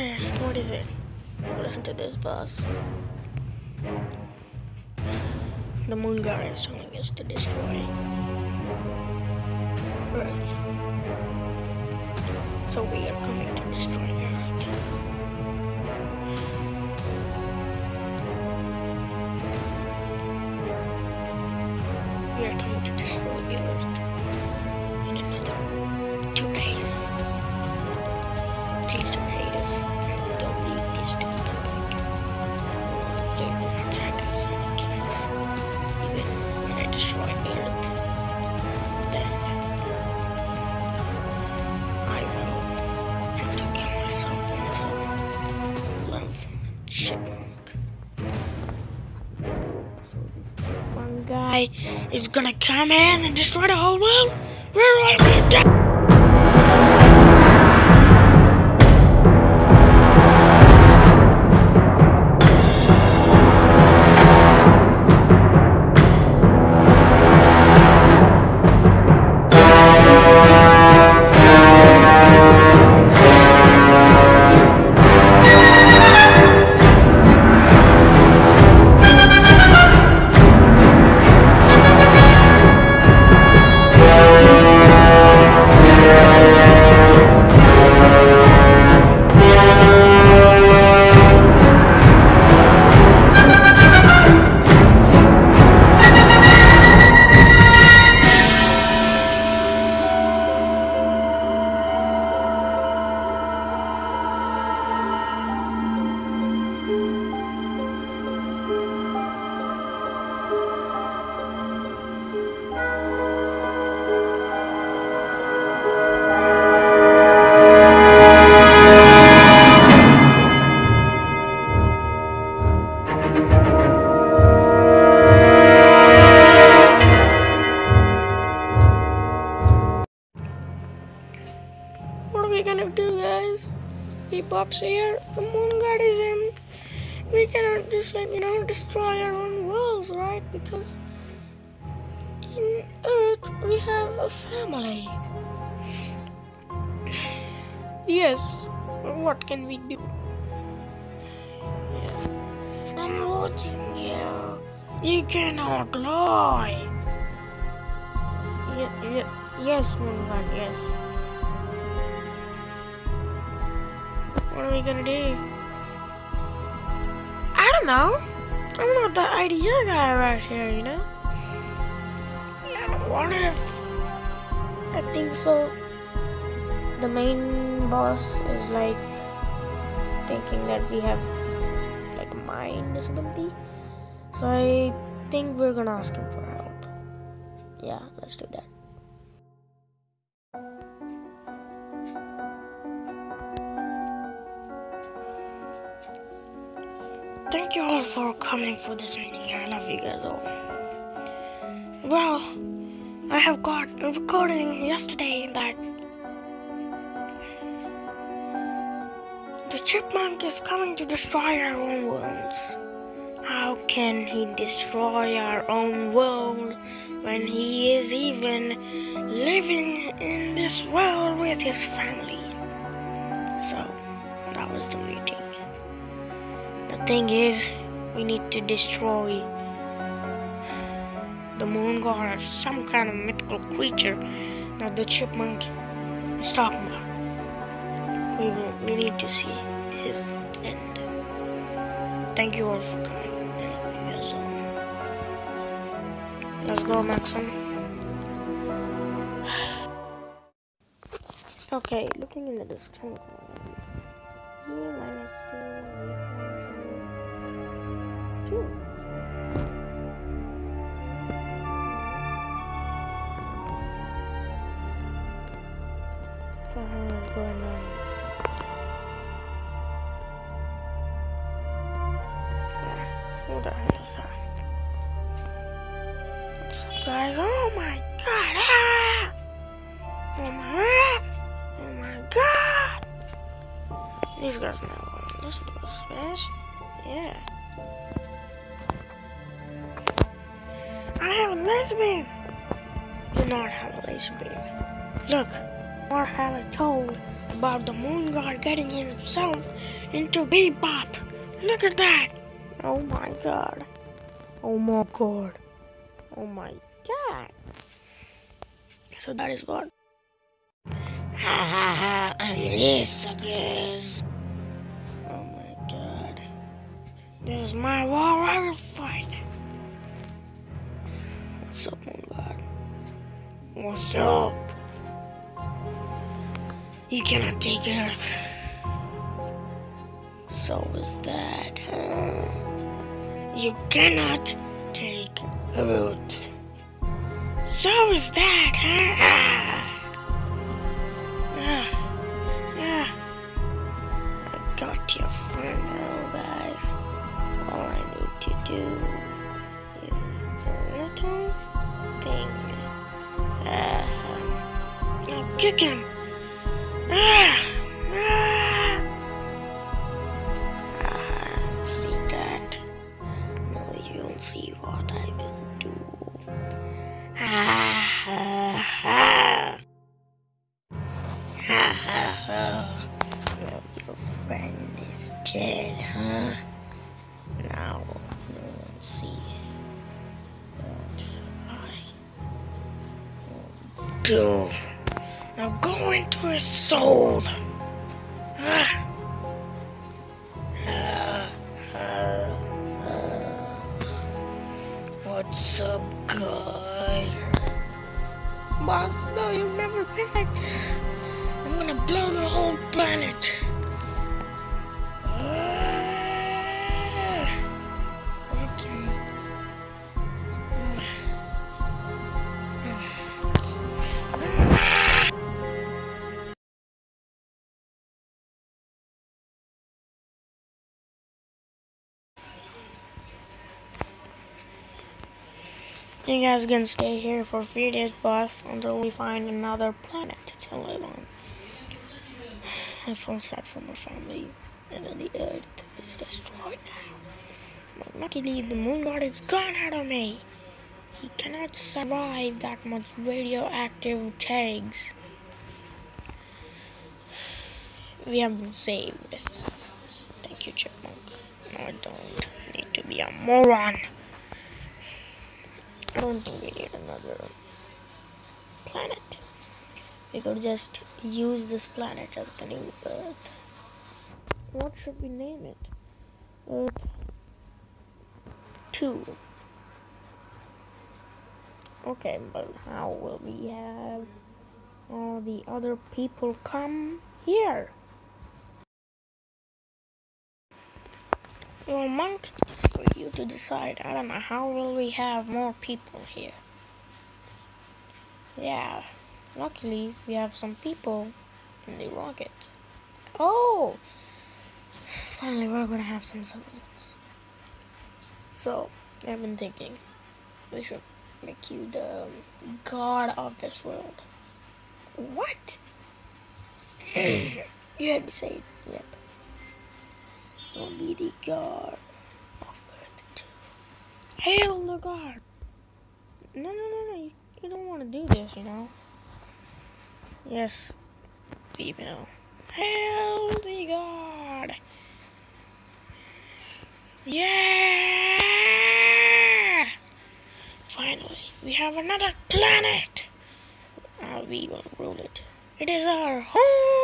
What is it? Listen to this, boss. The moon god is telling us to destroy Earth. So we are coming to destroy Earth. We are coming to destroy the Earth is gonna come in and destroy the whole world. We're all gonna die. We gonna do, guys? He pops here. The moon god is in. We cannot just like you know destroy our own worlds, right? Because in Earth we have a family. Yes. What can we do? Yeah. I'm watching you. You cannot lie. Ye- ye- yes, moon god. Yes. Are we gonna do? I don't know. I'm not the idea guy right here, you know? What if. I think so. The main boss is like thinking that we have like mind disability. So I think we're gonna ask him for help. Yeah, let's do that. Thank you all for coming for this meeting. I love you guys all. Well, I have got a recording yesterday that the chipmunk is coming to destroy our own worlds. How can he destroy our own world when he is even living in this world with his family? So, that was the meeting. Thing is, we need to destroy the moon god or some kind of mythical creature that the chipmunk is talking about. We, will, we need to see his end. Thank you all for coming. Let's go, Maxim. Okay, looking in the description. E minus two. What guys? Oh my god! Ah! Oh my, oh my god! These guys know listen to us. Yeah. I have a laser beam. Do not have a laser beam. Look, What have I told about the moon god getting himself into bebop? Look at that! Oh my god. Oh my god. Oh my god. So that is what. Ha ha ha, I'm here, suckers. Oh my god. This is my war rival fight. What's up, Moon God? What's up? You cannot take Earth. So is that, huh? You cannot take Earth. So is that, huh? Ah. Ah. I got your for now, guys. Kick him. Ah. Ah. Ah. See that? No, you'll see what I will do. Ah. Ah. Ah. Ha ha. Well, your friend is dead, huh? Now you'll see what I will do. Go into his soul. What's up, guy? Boss, no, you've never been like this. I'm gonna blow the whole planet. You guys can stay here for a few days, boss, until we find another planet to live on. I feel sad for my family, and then the Earth is destroyed now. But luckily, the moon god is gone out of me. He cannot survive that much radioactive tags. We have been saved. Thank you, Chipmunk. No, I don't need to be a moron. Don't think we need another planet. We could just use this planet as the new Earth. What should we name it? Earth 2. Okay, but how will we have all the other people come here? Well, monk, for you to decide. I don't know. How will we have more people here? Yeah, luckily we have some people in the rocket. Oh, finally we're gonna have some civilians. So I've been thinking we should make you the god of this world. What? you had me say it. Yep. You'll be the god of Earth too. Hail the god! No, no, no, no. You, you don't want to do this, you know. Yes, we will. Hail the god! Yeah! Finally, we have another planet. Now we will rule it. It is our home.